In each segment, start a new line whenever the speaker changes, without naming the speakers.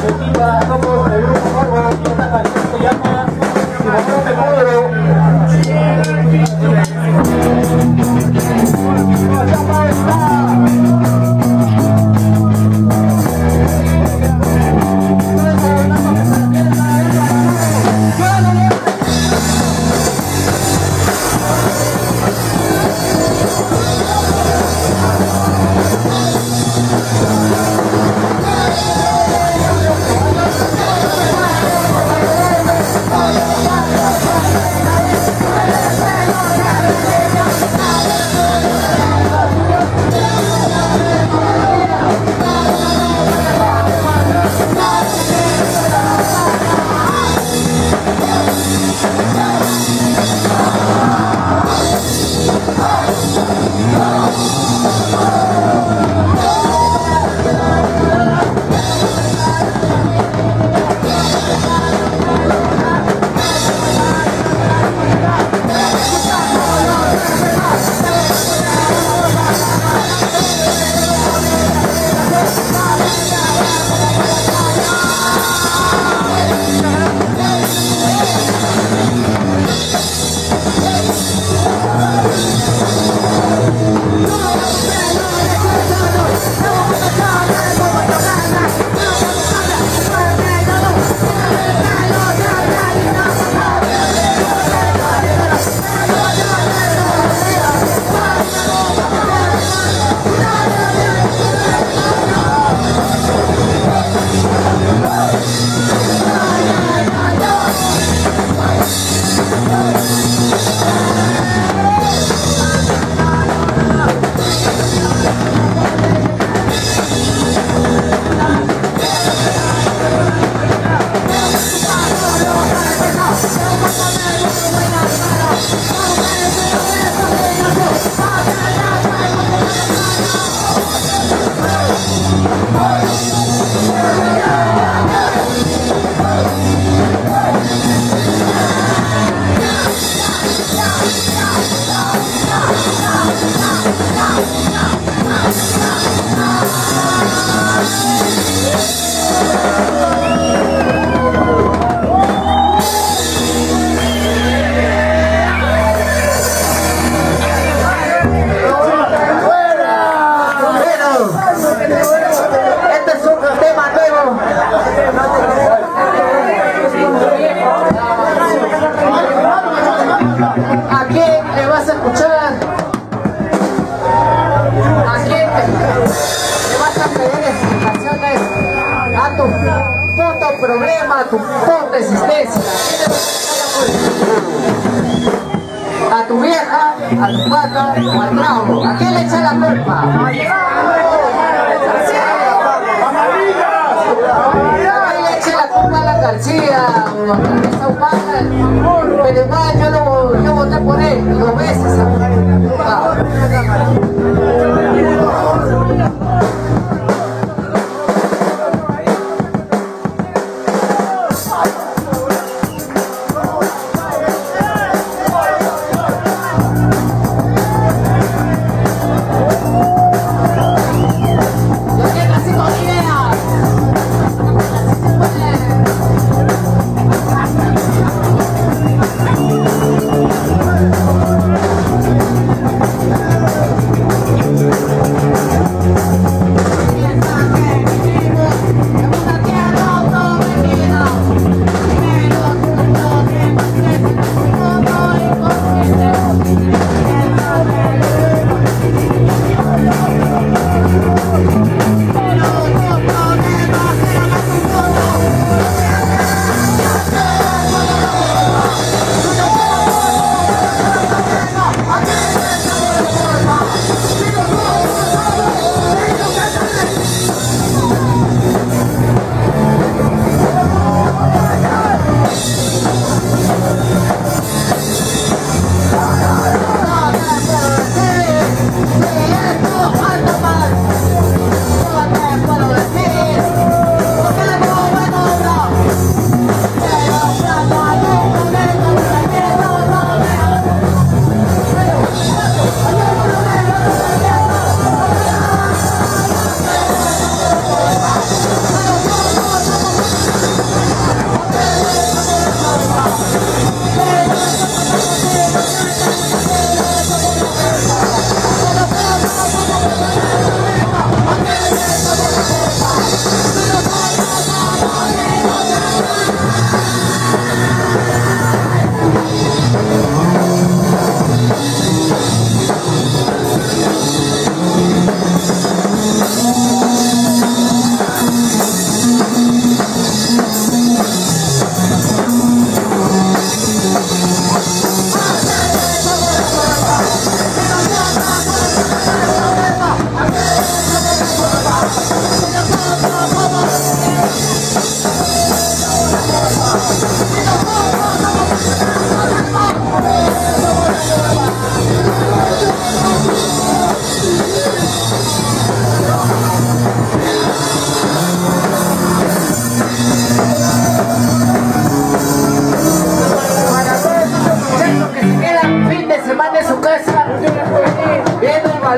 Viva como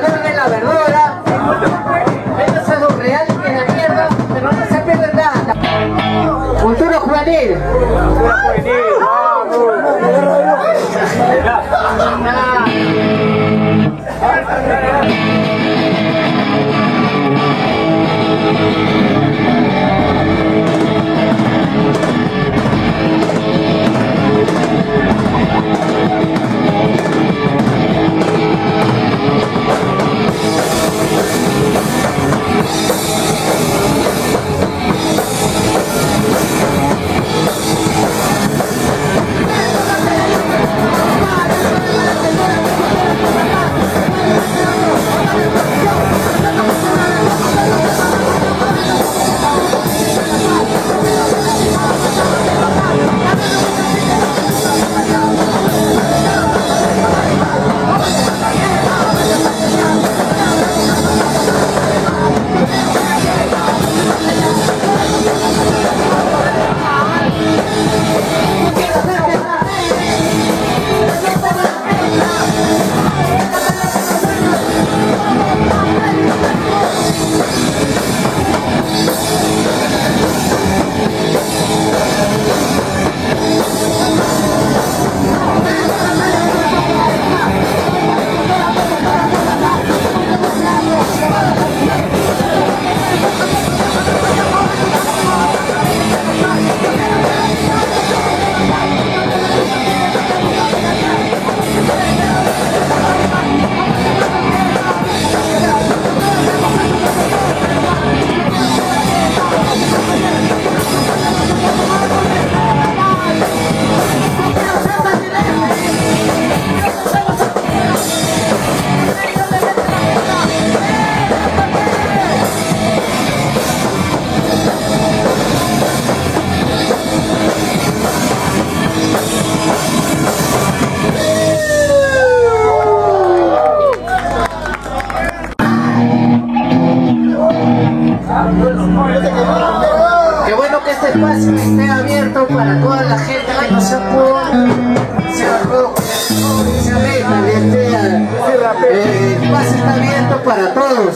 valor de la verdura. Esto es un real que la mierda, pero no se pierde nada. Cultura juvenil.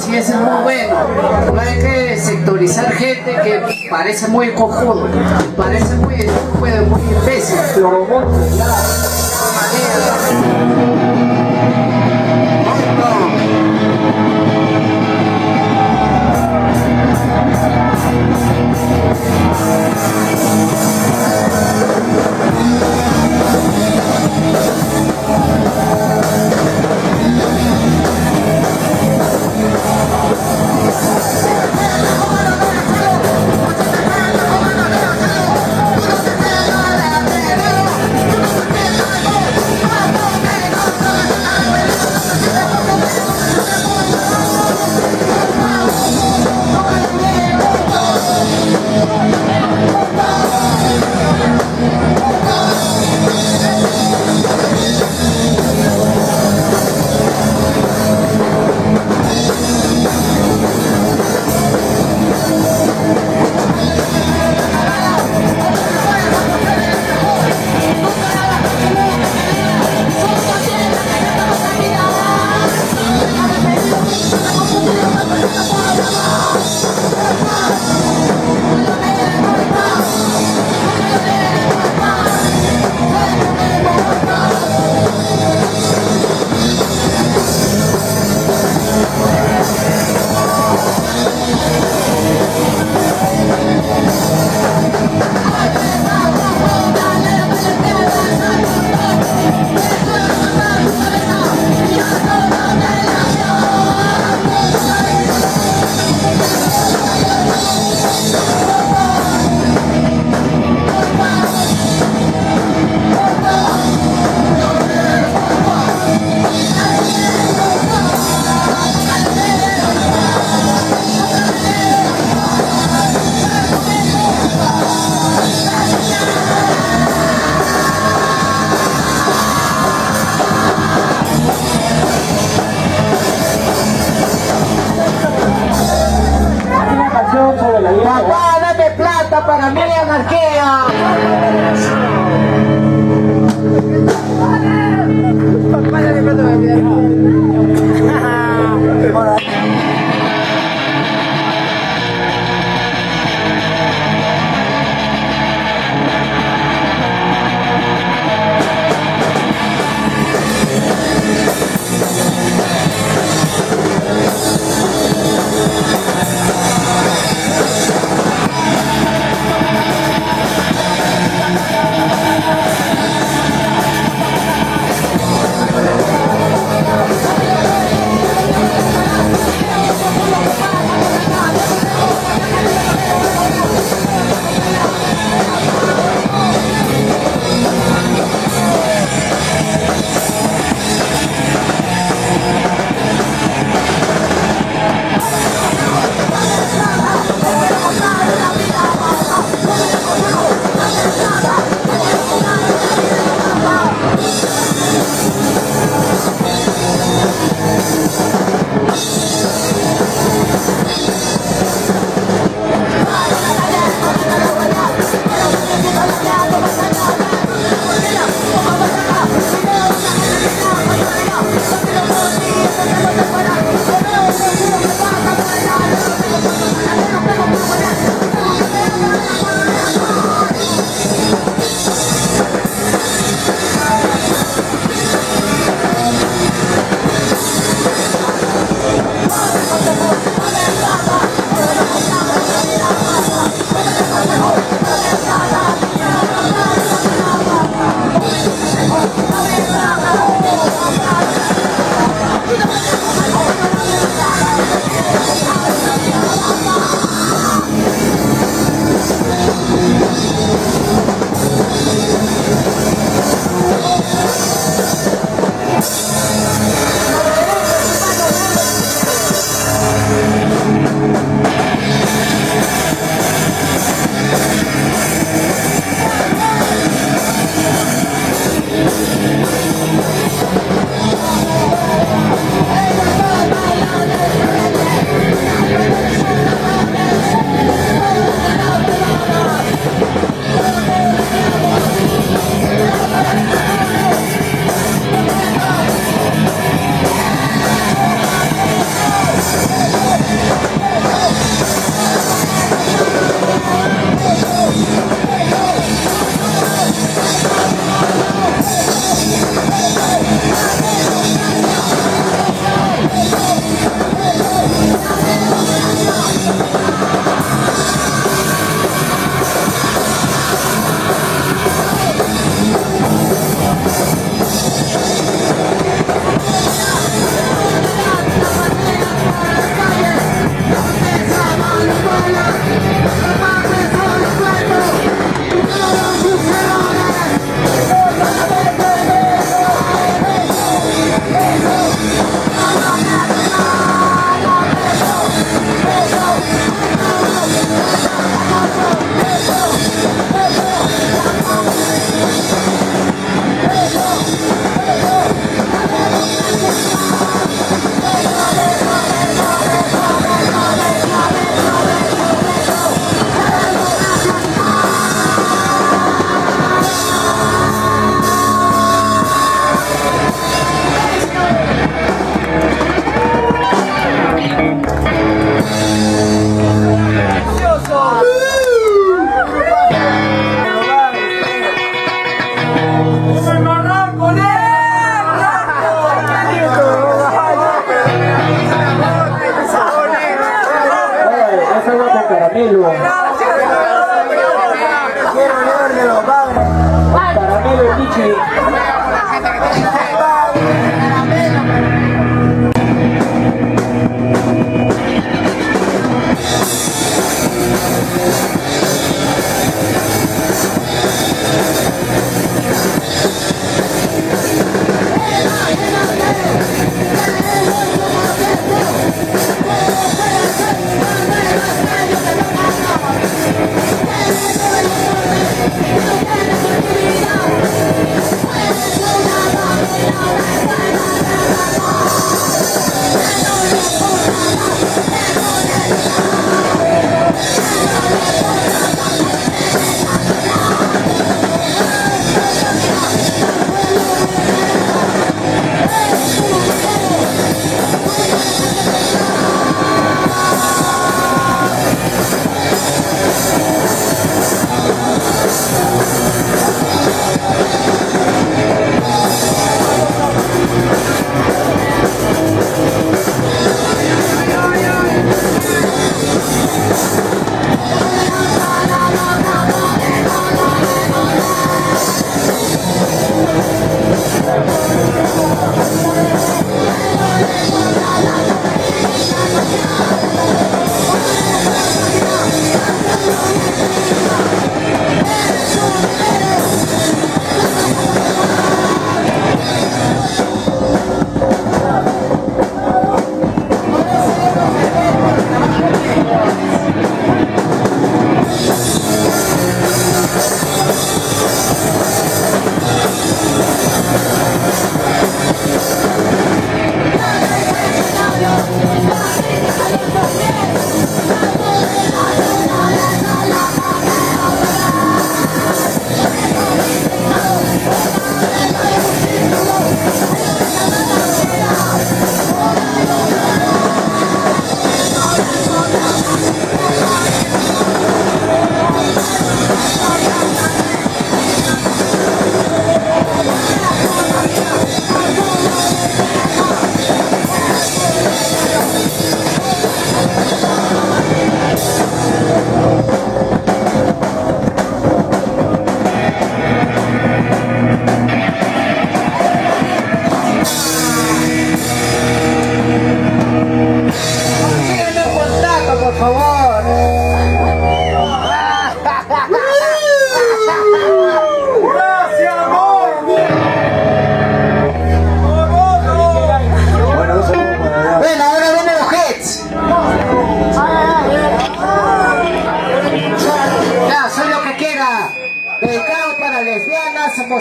Y eso es muy bueno. No hay que sectorizar gente que parece muy cojudo, parece muy estúpido, muy imbécil. Papá,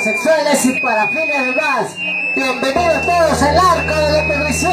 homosexuales y para fines de más. Bienvenidos todos al arco de la perdición.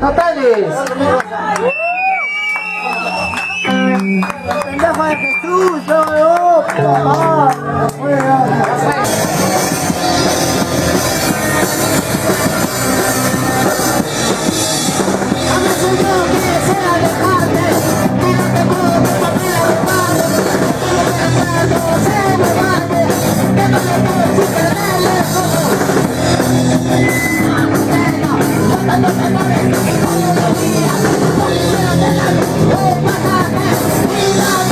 Totales. Pendejo yo que desea dejarte, Oh, my God.